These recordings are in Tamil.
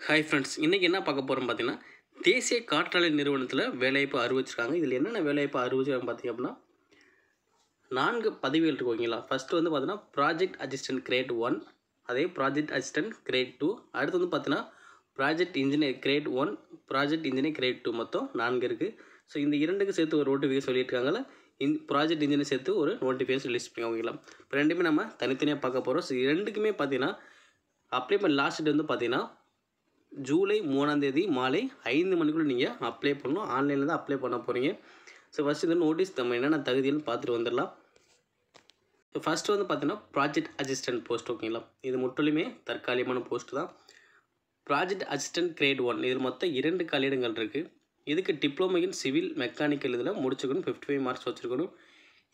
ஹாய் ஃப்ரெண்ட்ஸ் இன்றைக்கி என்ன பார்க்க போகிறோம் பார்த்தீங்கன்னா தேசிய காற்றாலை நிறுவனத்தில் வேலைவாய்ப்பு அறிவிச்சிருக்காங்க. இதில் என்னென்ன வேலைவாய்ப்பு அறிவிச்சிருக்காங்க பார்த்தீங்க அப்படின்னா நான்கு பதவிகள் இருக்கு ஃபஸ்ட்டு வந்து பார்த்தீங்கன்னா ப்ராஜெக்ட் அசிஸ்டன்ட் கிரேட் ஒன் அதே ப்ராஜெக்ட் அசிஸ்டன்ட் கிரேட் டூ அடுத்து வந்து பார்த்தீங்கன்னா project engineer grade one project engineer grade two மொத்தம் நான்கு இருக்குது ஸோ இந்த இரண்டுக்கு சேர்த்து ஒரு நோட்டிஃபிகேஷன் சொல்லியிருக்காங்கல்ல இன் ப்ராஜெக்ட் இன்ஜினியர் சேர்த்து ஒரு நோட்டிஃபிகேஷன் ரிலீஸ் பண்ணி இப்போ ரெண்டுமே நம்ம தனித்தனியாக பார்க்க போகிறோம் ஸோ ரெண்டுக்குமே பார்த்தீங்கன்னா அப்ளை பண்ண லாஸ்ட் டேட் வந்து பார்த்தீங்கன்னா ஜூலை மூணாம் தேதி மாலை ஐந்து மணிக்குள்ளே நீங்கள் அப்ளை பண்ணணும். ஆன்லைனில் தான் அப்ளை பண்ண போகிறீங்க ஸோ ஃபஸ்ட்டு இந்த நோட்டீஸ் நம்ம என்னென்ன தகுதின்னு பார்த்துட்டு வந்துடலாம். ஸோ ஃபஸ்ட்டு வந்து பார்த்தீங்கன்னா ப்ராஜெக்ட் அசிஸ்டன்ட் போஸ்ட் ஓகேங்களா இது முற்றிலுமே தற்காலிகமான போஸ்ட் தான். ப்ராஜெக்ட் அசிஸ்டன்ட் கிரேட் ஒன் இதில் மொத்தம் இரண்டு காலியிடங்கள் இருக்குது இதுக்கு டிப்ளமோகன் சிவில் மெக்கானிக்கல் இதில் முடிச்சுக்கணும். ஃபிஃப்டி ஃபைவ் மார்க்ஸ் வச்சுருக்கணும்.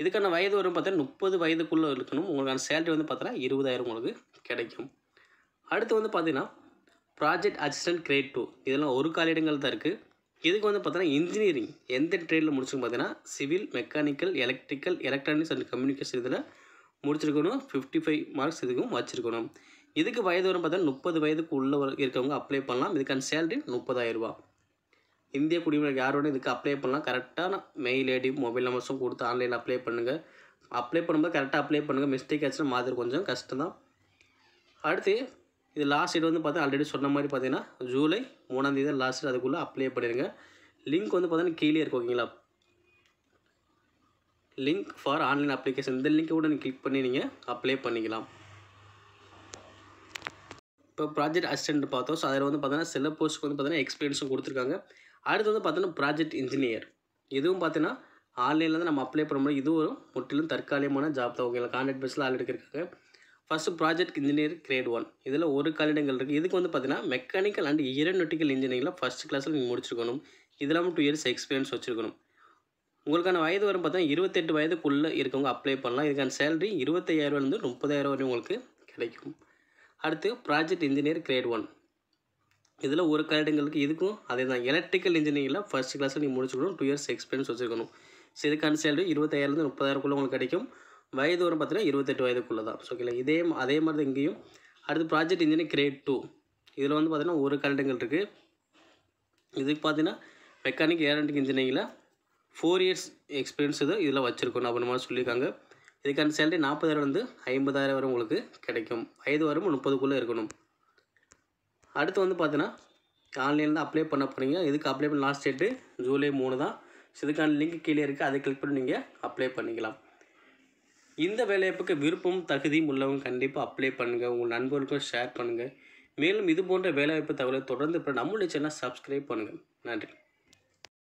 இதுக்கான வயது வரும் பார்த்தீங்கன்னா முப்பது வயதுக்குள்ளே இருக்கணும். உங்களுக்கான சேலரி வந்து பார்த்தீங்கன்னா இருபதாயிரம் உங்களுக்கு கிடைக்கும். அடுத்து வந்து பார்த்தீங்கன்னா ப்ராஜெக்ட் அசிஸ்டன்ட் கிரேட் டூ இதெல்லாம் ஒரு காலிடங்கள் தான் இருக்குது இதுக்கு வந்து பார்த்தீங்கன்னா இன்ஜினியரிங் எந்த ட்ரேடில் முடிச்சுன்னு பார்த்தீங்கன்னா civil mechanical electrical electronics and communication இதில் முடிச்சிருக்கணும். ஃபிஃப்டி ஃபைவ் மார்க்ஸ் இதுக்கும் வச்சுருக்கணும். இதுக்கு வயது வரும் பார்த்தீங்கன்னா முப்பது வயதுக்கு உள்ள இருக்கவங்க அப்ளை பண்ணலாம். இதுக்கான சேலரி முப்பதாயிரரூபா இந்திய குடிமக்கள் யாரோட இதுக்கு அப்ளை பண்ணலாம். கரெக்டான மெயில் ஐடி மொபைல் நம்பர்ஸும் கொடுத்து ஆன்லைனில் அப்ளை பண்ணுங்கள் அப்ளை பண்ணும்போது கரெக்டாக அப்ளை பண்ணுங்கள் மிஸ்டேக் ஆச்சுன்னா மாதிரி கொஞ்சம் கஷ்டம் தான் அடுத்து இது லாஸ்ட் டேட் வந்து பார்த்தா ஆல்ரெடி சொன்ன மாதிரி பார்த்தீங்கன்னா ஜூலை மூணாம் தேதி லாஸ்ட் அதுக்குள்ளே அப்ளை பண்ணிடுங்க. லிங்க் வந்து பார்த்தீங்கன்னா கீழே இருக்கு ஓகேங்களா? லிங்க் ஃபார் ஆன்லைன் அப்ளிகேஷன் இந்த லிங்க்கை கூட நீங்கள் கிளிக் பண்ணி நீங்கள் அப்ளை பண்ணிக்கலாம். இப்போ ப்ராஜெக்ட் அசிஸ்டன்ட் பார்த்தோம். ஸோ அதில் வந்து பார்த்தீங்கன்னா சில போஸ்ட்டுக்கு வந்து பார்த்தீங்கன்னா எக்ஸ்பீரியன்ஸும் கொடுத்துருக்காங்க. அடுத்து வந்து பார்த்தீங்கன்னா ப்ராஜெக்ட் இன்ஜினியர் இதுவும் பார்த்தீங்கன்னா ஆன்லைனில் தான் நம்ம அப்ளை பண்ணும்போது இது ஒரு முற்றிலும் தற்காலிகமான ஜாப் தான் ஓகேங்களா? கான்ட்ராக்ட் பேஸில் ஆல்ரெடி இருக்காங்க first project engineer grade one இதில் ஒரு காலிடங்கள் இருக்குது இதுக்கு வந்து பார்த்தீங்கன்னா மெக்கானிக்கல் அண்ட் ஏரோநாட்டிக்கல் இன்ஜினியரிங்கில் ஃபஸ்ட் கிளாஸில் நீங்கள் முடிச்சிருக்கணும். இதில் டூ இயர்ஸ் எக்ஸ்பீரியன்ஸ் வச்சுருக்கணும். உங்களுக்கான வயது வரும் பார்த்தா இருபத்தெட்டு வயதுக்குள்ளே இருக்கவங்க அப்ளை பண்ணலாம். இதுக்கான சேலரி இருபத்தையாயிரம்லேருந்து முப்பதாயிரம் வரையும் உங்களுக்கு கிடைக்கும். அடுத்து ப்ராஜெக்ட் இன்ஜினியர் கிரேட் ஒன் இதில் ஒரு கட்டிடங்களுக்கு இதுக்கும் அதே தான் எலக்ட்ரிக்கல் இன்ஜினியரிங்கில் ஃபஸ்ட் கிளாஸில் நீங்கள் முடிச்சுக்கணும் டூ இயர்ஸ் எக்ஸ்பீரியன்ஸ் வச்சுருக்கணும். ஸோ இதுக்கான சேலரி இருபத்தாயிரம்லேருந்து முப்பதாயிரக்குள்ளே உங்களுக்கு கிடைக்கும். வயது வரும் பார்த்தீங்கன்னா இருபத்தெட்டு வயதுக்குள்ளே தான் ஸோ ஓகேங்களா இதே அதே மாதிரி தான் இங்கேயும் அடுத்து ப்ராஜெக்ட் இன்ஜினியர் கிரேட் டூ இதில் வந்து பார்த்திங்கன்னா ஒரு கட்டிடங்கள் இருக்குது இதுக்கு பார்த்தீங்கன்னா மெக்கானிக் ஏரண்டிக் இன்ஜினியரிங்கில் ஃபோர் இயர்ஸ் எக்ஸ்பீரியன்ஸ் இது இதில் வச்சுருக்கணும் அப்படின்ற மாதிரி சொல்லியிருக்காங்க. இதுக்கான சேலரி நாற்பதாயிரம் வந்து ஐம்பதாயிரம் வரை உங்களுக்கு கிடைக்கும். வயது வரும் முப்பதுக்குள்ளே இருக்கணும். அடுத்து வந்து பார்த்தீங்கன்னா ஆன்லைனில் தான் அப்ளை பண்ண போகிறீங்க இதுக்கு அப்ளை பண்ண லாஸ்ட் டேட்டு ஜூலை மூணு தான். ஸோ இதுக்கான லிங்க் கீழே இருக்குது அதை கிளிக் பண்ணி நீங்கள் அப்ளை பண்ணிக்கலாம். இந்த வேலைவாய்ப்புக்கு விருப்பம் தகுதியும் உள்ளவங்க கண்டிப்பாக அப்ளை பண்ணுங்கள் உங்கள் நண்பர்களுக்கும் ஷேர் பண்ணுங்கள் மேலும் இது போன்ற வேலைவாய்ப்பு தகவலை தொடர்ந்து இப்போ நம்மளுடைய சேனல் சப்ஸ்கிரைப் பண்ணுங்கள் நன்றி.